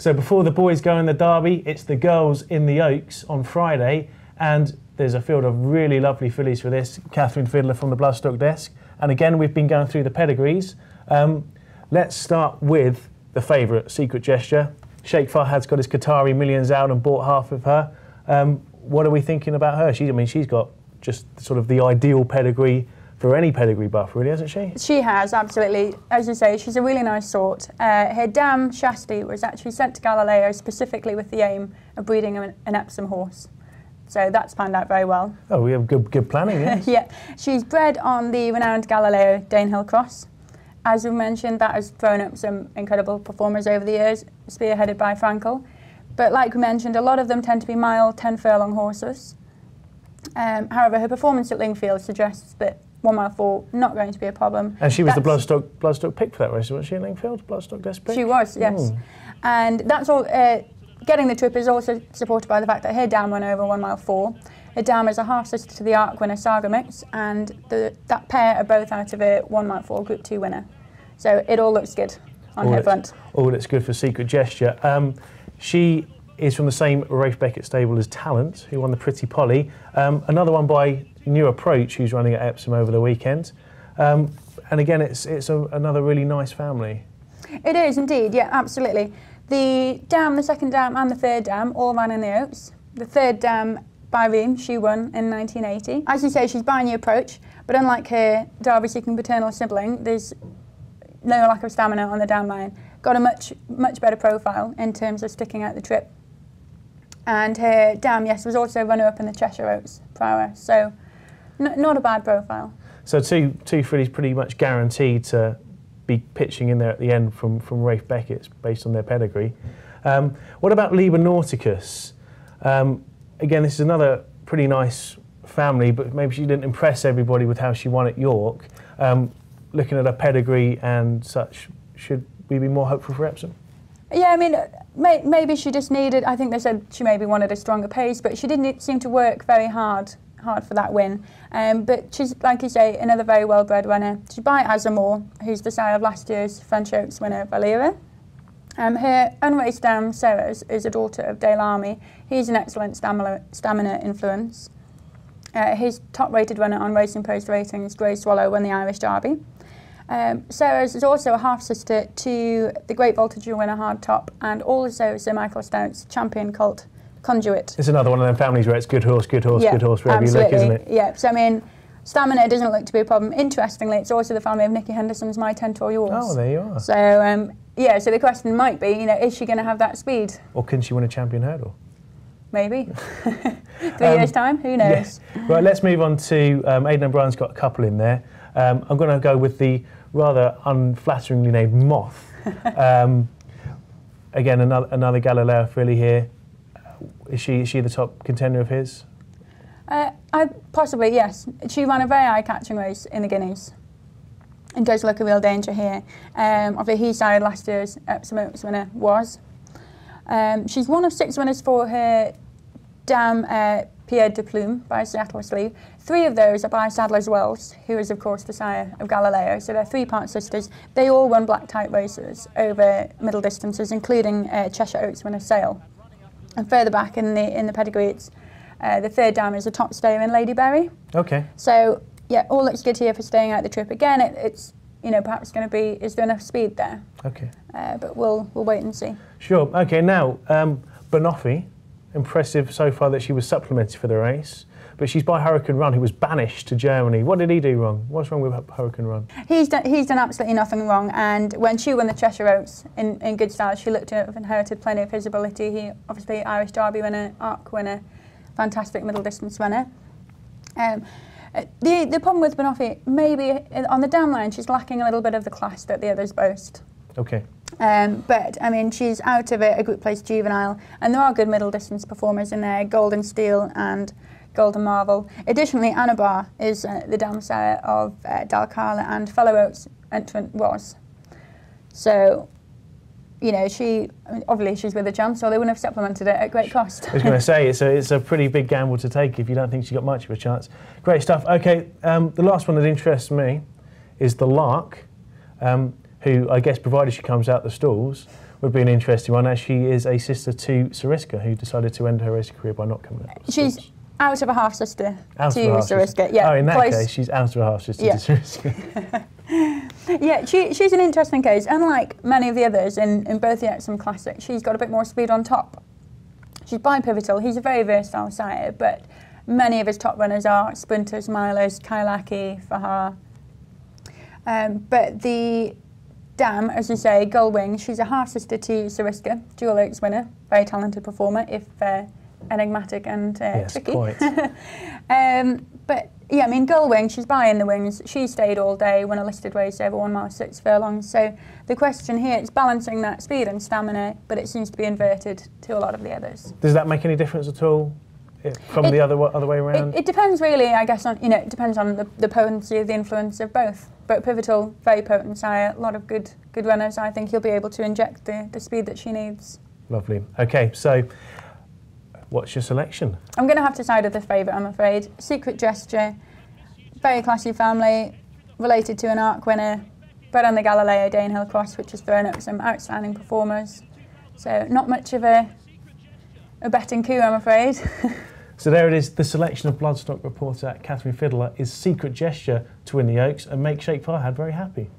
So before the boys go in the derby, it's the girls in the Oaks on Friday, and there's a field of really lovely fillies for this. Catherine Fiddler from the Bloodstock desk, and again we've been going through the pedigrees. Um, let's start with the favourite, Secret Gesture. Sheikh Fahad's got his Qatari millions out and bought half of her. Um, what are we thinking about her? She, I mean, she's got just sort of the ideal pedigree for any pedigree buff, really, hasn't she? She has, absolutely. As you say, she's a really nice sort. Uh, her dam, Shastye, was actually sent to Galileo specifically with the aim of breeding an, an Epsom horse. So that's panned out very well. Oh, we have good, good planning, yes. yeah. She's bred on the renowned Galileo Danehill Cross. As we mentioned, that has thrown up some incredible performers over the years, spearheaded by Frankel. But like we mentioned, a lot of them tend to be mile, 10 furlong horses. Um, however, her performance at Lingfield suggests that one mile four not going to be a problem. And she was That's- the Bloodstock Bloodstock pick for that race, wasn't she, in Lingfield? Bloodstock desk pick? She was, yes. Mm. And that's all. Uh, getting the trip is also supported by the fact that her dam went over one mile four. Her dam is a half sister to the Arc winner Sagamix, and the, that pair are both out of a one mile four Group Two winner. So it all looks good on All her front. All that's good for Secret Gesture. Um, she is from the same Ralph Beckett stable as Talent, who won the Pretty Polly. Um, another one by New Approach, who's running at Epsom over the weekend. Um, and again, it's it's a, another really nice family. It is indeed, yeah, absolutely. The dam, the second dam, and the third dam all ran in the Oaks. The third dam, by she won in 1980. As you say, she's by new approach, but unlike her Derby-seeking paternal sibling, there's no lack of stamina on the down line. Got a much much better profile in terms of sticking out the trip. And her dam, yes, was also runner-up in the Cheshire Oaks prior, so not a bad profile. So two two fillies pretty much guaranteed to be pitching in there at the end from from Ralph Beckett's based on their pedigree. Um, what about Liber Nauticus? Um, again, this is another pretty nice family, but maybe she didn't impress everybody with how she won at York. Um, looking at her pedigree and such, should we be more hopeful for Epsom? Yeah, I mean, may, maybe she just needed. I think they said she maybe wanted a stronger pace, but she didn't seem to work very hard, hard for that win. Um, but she's, like you say, another very well-bred runner. She's by Azamour, who's the sire of last year's French Oaks winner, Valyra. Um, her unraced dam, Sarah, is, is a daughter of Daylami. He's an excellent stamina, stamina influence. Uh, his top-rated runner on Racing Post ratings, Grey Swallow, won the Irish Derby. Um, Sarah's is also a half sister to the Great Voltigeur winner Hard Top and also Sir Michael Stoute's champion colt Conduit. It's another one of them families where it's good horse, good horse, yeah, good horse wherever absolutely. you look, isn't it? Yeah, so I mean, stamina doesn't look to be a problem. Interestingly, it's also the family of Nicky Henderson's My Tent Or Yours. Oh, there you are. So, um, yeah, so the question might be, you know, is she going to have that speed? Or can she win a champion hurdle? Maybe. Three Um, years' time? Who knows? Yes. Right, let's move on to um, Aidan O'Brien's got a couple in there. Um, I'm going to go with the rather unflatteringly named Moth. Um, again, another, another Galileo filly here. Uh, she, is she the top contender of his? Uh, I, possibly, yes. She ran a very eye-catching race in the Guineas. And does look a real danger here. Um, obviously, he started last year's Epsom Oaks winner, was. Um, she's one of six winners for her dam uh, Pieds de Plume by Seattle Slew. Three of those are by Sadler's Wells, who is, of course, the sire of Galileo. So they're three-part sisters. They all run black type races over middle distances, including uh, Cheshire Oaks winner Sale. And further back in the in the pedigree, it's uh, the third dam is a top stayer in Lady Berry. Okay. So yeah, all looks good here for staying out the trip. Again, it, it's you know perhaps going to be is there enough speed there? Okay. Uh, but we'll we'll wait and see. Sure. Okay, now, um, Banoffee, impressive so far that she was supplemented for the race, but she's by Hurricane Run, who was banished to Germany. What did he do wrong? What's wrong with Hurricane Run? He's done he's done absolutely nothing wrong. And when she won the Cheshire Oaks in, in good style, she looked to have inherited plenty of his ability. He obviously Irish Derby winner, Arc winner, fantastic middle distance runner. Um, uh, the the problem with Banoffee, maybe uh, on the down line, she's lacking a little bit of the class that the others boast. Okay. Um, but I mean, she's out of it, a group place juvenile, and there are good middle distance performers in there, Golden Steel and Golden Marvel. Additionally, Anabar is uh, the dam sire of uh, Dalcala and fellow Oaks entrant was. So, you know, she I mean, obviously she's with a chance, or they wouldn't have supplemented it at great cost. I was going to say, it's a, it's a pretty big gamble to take if you don't think she got much of a chance. Great stuff. Okay, um, the last one that interests me is the Lark, um, who I guess, provided she comes out the stalls, would be an interesting one, as she is a sister to Sariska, who decided to end her racing career by not coming up. She's out of a half sister Out to of a half sister. Sariska. Yeah, oh, in that close. case, she's out of a half sister Yeah. to Sariska. Yeah, she, she's an interesting case. Unlike many of the others in, in both the Epsom Classic, she's got a bit more speed on top. She's by Pivotal. He's a very versatile sire, but many of his top runners are sprinters, milers, Kyllachy, Farhh. Um, but the Dam, as you say, Gull Wing, she's a half sister to Sariska, dual oaks winner, very talented performer, if uh, enigmatic and uh, yes, tricky. quite. Um, but yeah, I mean, Gull Wing, she's by In The Wings. She stayed all day, won a listed race over one mile, six furlongs. So the question here is balancing that speed and stamina, but it seems to be inverted to a lot of the others. Does that make any difference at all from It- the other other way around? It, it depends really, I guess, on you know, it depends on the, the potency of the influence of both. But Pivotal, very potent sire, a lot of good good runners. I think he'll be able to inject the, the speed that she needs. Lovely. Okay, so what's your selection? I'm going to have to side with the favourite, I'm afraid. Secret Gesture, very classy family, related to an ARC winner, bred on the Galileo Danehill Cross, which has thrown up some outstanding performers. So not much of a, a betting coup, I'm afraid. So there it is. The selection of Bloodstock reporter Catherine Fiddler is Secret Gesture to win the Oaks and make Sheikh Fahad very happy.